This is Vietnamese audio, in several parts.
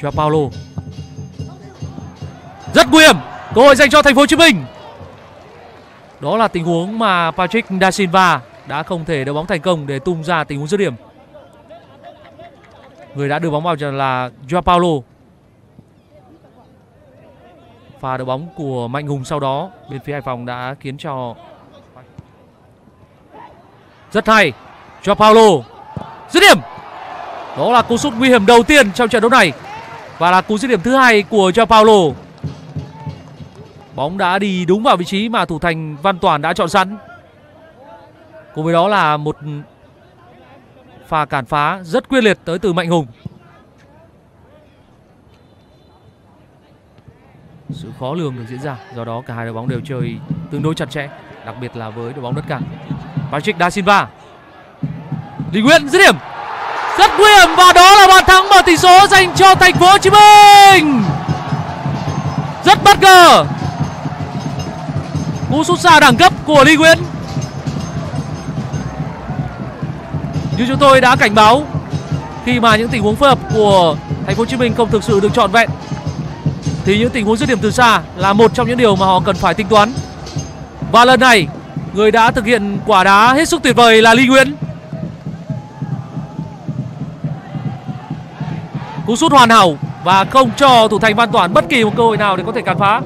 Joao Paulo. Rất nguy hiểm. Cơ hội dành cho thành phố Hồ Chí Minh. Đó là tình huống mà Patrick Da Silva đã không thể đưa bóng thành công để tung ra tình huống dứt điểm. Người đã đưa bóng vào là Joao Paulo. Pha đưa bóng của Mạnh Hùng sau đó, bên phía Hải Phòng đã khiến cho rất hay. Cho Paulo. Dứt điểm. Đó là cú sút nguy hiểm đầu tiên trong trận đấu này và là cú dứt điểm thứ hai của cho Paulo. Bóng đã đi đúng vào vị trí mà thủ thành Văn Toàn đã chọn sẵn. Cùng với đó là một pha cản phá rất quyết liệt tới từ Mạnh Hùng. Sự khó lường được diễn ra, do đó cả hai đội bóng đều chơi tương đối chặt chẽ, đặc biệt là với đội bóng đất cảng. Patrick Da Silva. Lý Nguyễn dứt điểm rất nguy hiểm và đó là bàn thắng mở tỷ số dành cho thành phố Hồ Chí Minh. Rất bất ngờ. Cú sút xa đẳng cấp của Lý Nguyễn. Như chúng tôi đã cảnh báo, khi mà những tình huống phối hợp của thành phố Hồ Chí Minh không thực sự được trọn vẹn, thì những tình huống dứt điểm từ xa là một trong những điều mà họ cần phải tính toán. Và lần này, người đã thực hiện quả đá hết sức tuyệt vời là Lý Nguyễn. Cú sút hoàn hảo và không cho thủ thành Văn Toản bất kỳ một cơ hội nào để có thể cản phá.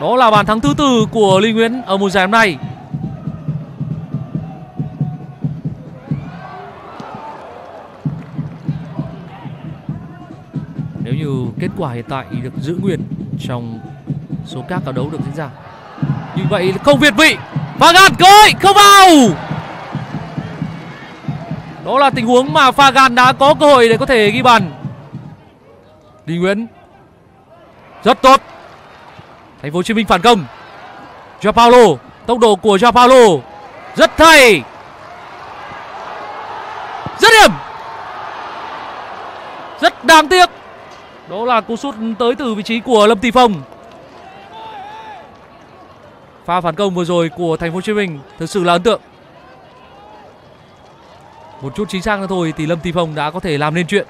Đó là bàn thắng thứ tư của Lý Nguyễn ở mùa giải hôm nay. Nếu như kết quả hiện tại được giữ nguyên trong số các trận đấu được diễn ra. Như vậy không việt vị và gạt cơ hội không vào! Đó là tình huống mà Fagan đã có cơ hội để có thể ghi bàn. Lý Nguyễn. Rất tốt. Thành phố Hồ Chí Minh phản công. Joao Paulo. Tốc độ của Joao Paulo. Rất hay. Rất điểm. Rất đáng tiếc. Đó là cú sút tới từ vị trí của Lâm Tỷ Phong. Pha phản công vừa rồi của Thành phố Hồ Chí Minh thực sự là ấn tượng một chút chính xác nữa thôi thì Lâm Tỷ Phong đã có thể làm nên chuyện.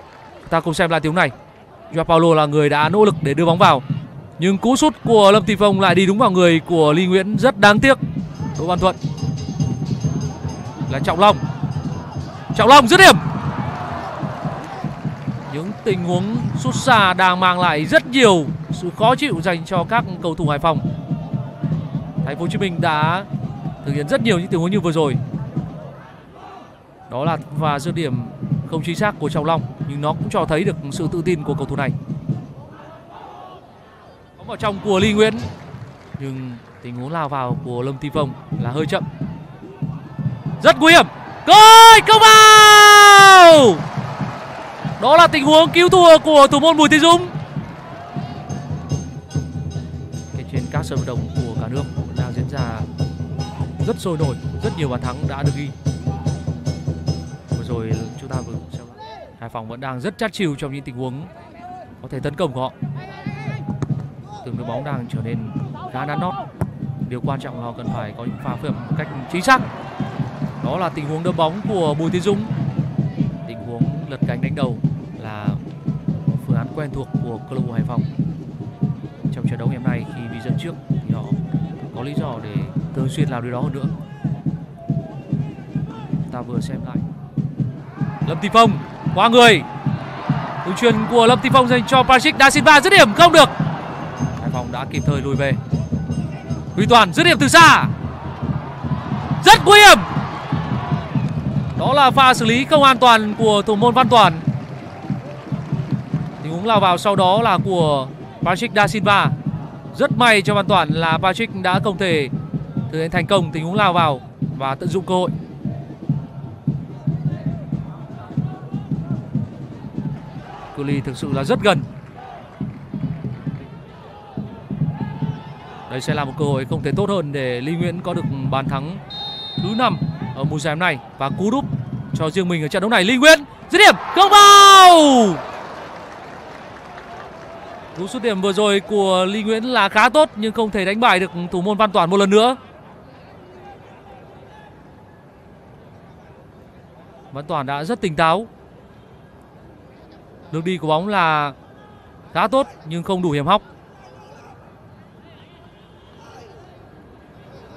Ta cùng xem lại tiếng này. Joao Paulo là người đã nỗ lực để đưa bóng vào. Nhưng cú sút của Lâm Tỷ Phong lại đi đúng vào người của Ly Nguyễn rất đáng tiếc. Đỗ Văn Thuận. Là Trọng Long. Trọng Long dứt điểm. Những tình huống sút xa đang mang lại rất nhiều sự khó chịu dành cho các cầu thủ Hải Phòng. Thành phố Hồ Chí Minh đã thực hiện rất nhiều những tình huống như vừa rồi đó là và dứt điểm không chính xác của Trọng Long, nhưng nó cũng cho thấy được sự tự tin của cầu thủ này. Bóng vào trong của Ly Nguyễn, nhưng tình huống lao vào của Lâm Ti Phong là hơi chậm. Rất nguy hiểm. Gol công vào! Đó là tình huống cứu thua của thủ môn Bùi thị Dũng. Cái trên các sân vận động của cả nước đang diễn ra rất sôi nổi, rất nhiều bàn thắng đã được ghi rồi chúng ta vừa xem. Hải Phòng vẫn đang rất chát chiều trong những tình huống có thể tấn công của họ. Từng đội bóng đang trở nên khá đắn nót. Điều quan trọng là họ cần phải có những pha phối hợp một cách chính xác. Đó là tình huống đỡ bóng của Bùi Tiến Dũng. Tình huống lật cánh đánh đầu là phương án quen thuộc của câu lạc bộ Hải Phòng. Trong trận đấu ngày hôm nay khi bị dẫn trước thì họ có lý do để thường xuyên làm điều đó hơn nữa. Ta vừa xem lại Lâm Tỷ Phong qua người. Đường truyền của Lâm Tỷ Phong dành cho Patrick Da Silva, dứt điểm không được. Hải Phòng đã kịp thời lùi về. Huy Toàn dứt điểm từ xa. Rất nguy hiểm. Đó là pha xử lý không an toàn của thủ môn Văn Toàn. Tình huống lao vào sau đó là của Patrick Da Silva. Rất may cho Văn Toàn là Patrick đã không thể thực hiện thành công tình huống lao vào và tận dụng cơ hội. Cự ly thực sự là rất gần. Đây sẽ là một cơ hội không thể tốt hơn để Lý Nguyễn có được bàn thắng thứ năm ở mùa giải này và cú đúp cho riêng mình ở trận đấu này. Lý Nguyễn, dứt điểm, không vào! Cú sút điểm vừa rồi của Lý Nguyễn là khá tốt, nhưng không thể đánh bại được thủ môn Văn Toản một lần nữa. Văn Toàn đã rất tỉnh táo. Đường đi của bóng là khá tốt, nhưng không đủ hiểm hóc.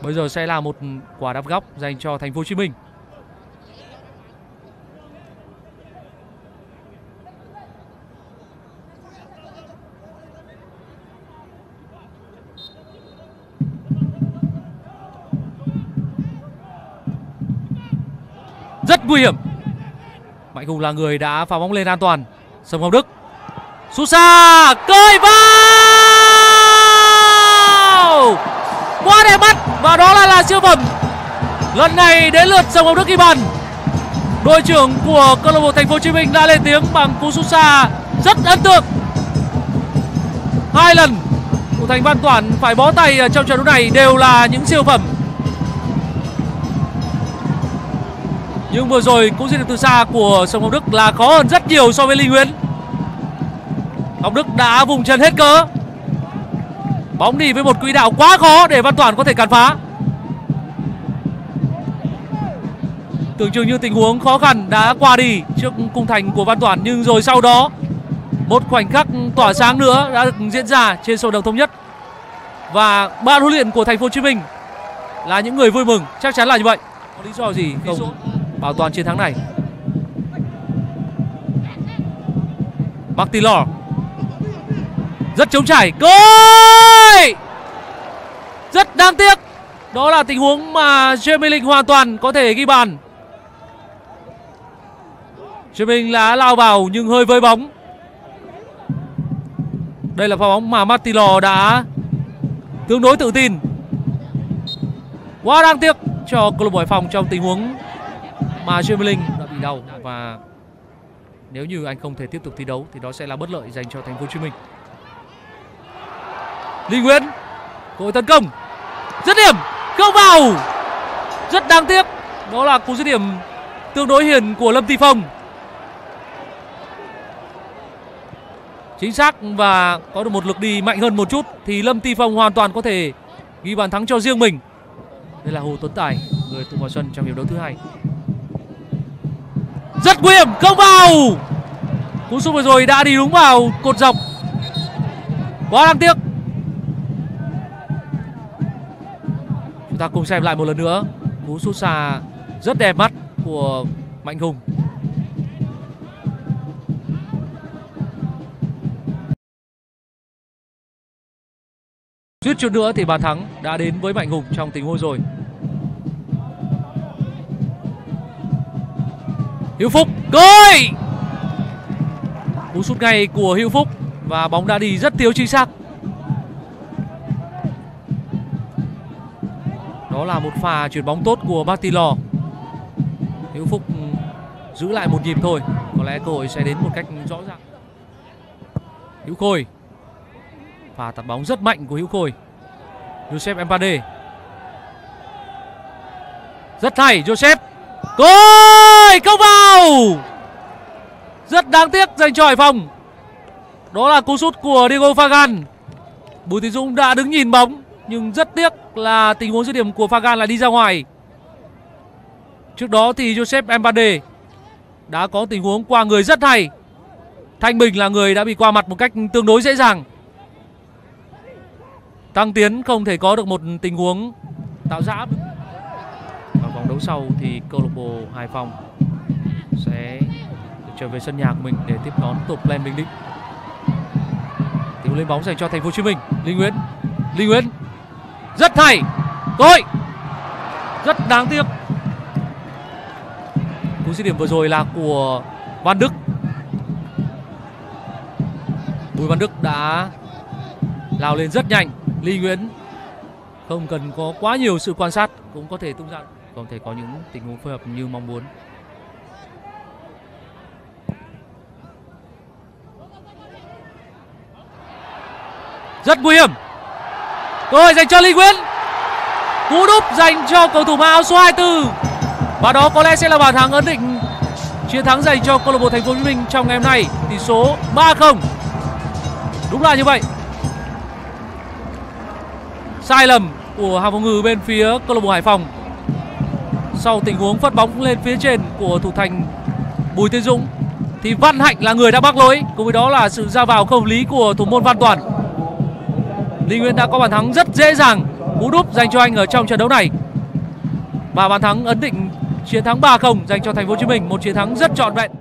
Bây giờ sẽ là một quả đáp góc dành cho Thành phố Hồ Chí Minh. rất nguy hiểm mạnh hùng là người đã phá bóng lên an toàn sông Công đức. Sút xa cơi vào! Quá đẹp mắt và đó là là siêu phẩm. Lần này đến lượt sông Công đức ghi bàn. Đội trưởng của câu lạc bộ thành phố hồ chí minh đã lên tiếng bằng cú sút xa rất ấn tượng. Hai lần của thành văn toản phải bó tay trong trận đấu này đều là những siêu phẩm. Nhưng vừa rồi cũng dứt điểm từ xa của sông Ngọc Đức là khó hơn rất nhiều so với Linh Nguyễn. Ngọc Đức đã vùng chân hết cỡ. Bóng đi với một quỹ đạo quá khó để Văn Toàn có thể cản phá. Tưởng chừng như tình huống khó khăn đã qua đi trước cung thành của Văn Toàn nhưng rồi sau đó một khoảnh khắc tỏa sáng nữa đã được diễn ra trên sân đồng thống nhất. Và ban huấn luyện của thành phố Hồ Chí Minh là những người vui mừng, chắc chắn là như vậy. Có lý do gì không? Bảo toàn chiến thắng này. Martilor rất chống chảy. Côi! Rất đáng tiếc. Đó là tình huống mà Jeremy Linh hoàn toàn có thể ghi bàn. Jeremy Linh đã lao vào nhưng hơi với bóng. Đây là pha bóng mà Martilor đã tương đối tự tin. Quá đáng tiếc cho câu lạc bộ Hải Phòng trong tình huống mà Linh đã bị đau và nếu như anh không thể tiếp tục thi đấu thì đó sẽ là bất lợi dành cho thành phố Hồ Chí Minh. Lý Nguyễn cơ hội tấn công dứt điểm không vào rất đáng tiếc đó là cú dứt điểm tương đối hiền của Lâm Thị Phong chính xác và có được một lực đi mạnh hơn một chút thì Lâm Ti Phong hoàn toàn có thể ghi bàn thắng cho riêng mình. Đây là Hồ Tuấn Tài, người tung vào sân trong hiệp đấu thứ hai rất nguy hiểm, không vào. Cú sút vừa rồi đã đi đúng vào cột dọc. Quá đáng tiếc. Chúng ta cùng xem lại một lần nữa cú sút xa rất đẹp mắt của mạnh hùng. Suýt chút nữa thì bàn thắng đã đến với mạnh hùng trong tình huống rồi. Hữu Phúc Cơi Cú sút ngay của Hữu Phúc Và bóng đã đi rất thiếu chính xác. Đó là một pha chuyển bóng tốt của Batilo Hữu Phúc giữ lại một nhịp thôi, Có lẽ cơ hội sẽ đến một cách rõ ràng. Hữu Khôi, Pha tạt bóng rất mạnh của Hữu Khôi. Joseph Empade. Rất hay Joseph Côi không vào. Rất đáng tiếc dành cho Hải Phòng. Đó là cú sút của Diego Fagan. Bùi Tiến Dũng đã đứng nhìn bóng, Nhưng rất tiếc là tình huống dứt điểm của Fagan là đi ra ngoài. Trước đó thì Joseph Embade Đã có tình huống qua người rất hay. Thanh Bình là người đã bị qua mặt một cách tương đối dễ dàng. Tăng Tiến không thể có được một tình huống tạo ra áp lực đấu sau thì câu lạc bộ Hải Phòng sẽ trở về sân nhà của mình để tiếp đón top lên Bình Định. Tiếng lên bóng dành cho Thành phố Hồ Chí Minh. Linh Nguyễn, Linh Nguyễn rất hay, cơ rất đáng tiếc. Cú dứt điểm vừa rồi là của Văn Đức. Bùi Văn Đức đã lao lên rất nhanh. Lý Nguyễn không cần có quá nhiều sự quan sát cũng có thể tung ra không thể có những tình huống phối hợp như mong muốn. Rất nguy hiểm. Cơ hội dành cho Lý Nguyễn cú đúp dành cho cầu thủ áo số 24 và đó có lẽ sẽ là bàn thắng ấn định, chiến thắng dành cho câu lạc bộ Thành phố Hồ Chí Minh trong ngày hôm nay. Tỷ số 3-0 đúng là như vậy. Sai lầm của hàng phòng ngự bên phía câu lạc bộ Hải Phòng sau tình huống phát bóng lên phía trên của thủ thành Bùi Tiến Dũng, thì Văn Hạnh là người đã mắc lỗi. Cùng với đó là sự ra vào không lý của thủ môn Văn Toàn. Lý Nguyên đã có bàn thắng rất dễ dàng, cú đúp dành cho anh ở trong trận đấu này. Và bàn thắng ấn định chiến thắng 3-0 dành cho thành phố Hồ Chí Minh, một chiến thắng rất trọn vẹn.